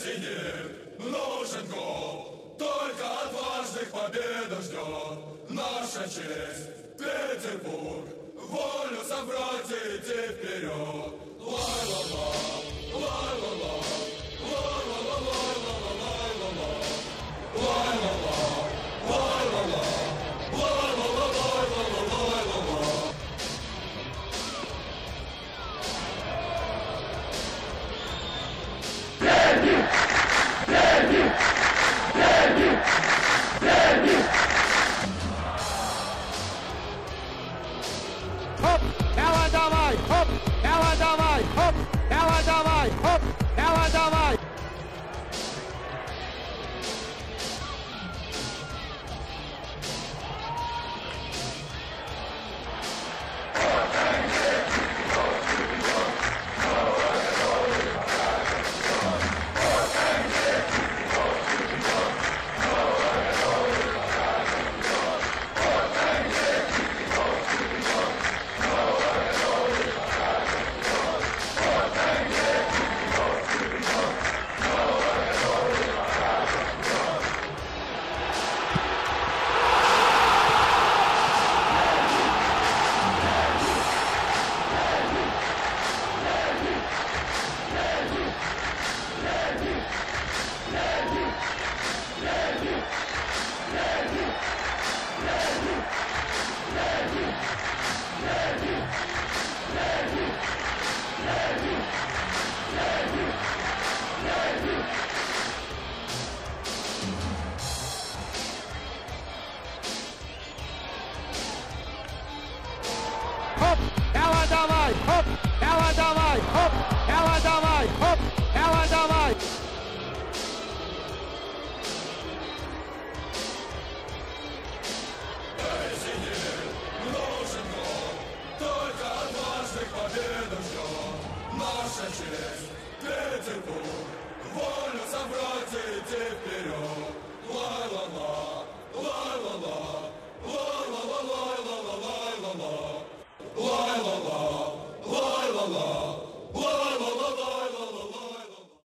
зенит, нужен гол. Только отважных победа ждет наша честь. Петербург, волю собрать и идти вперед. Ла-ла-ла.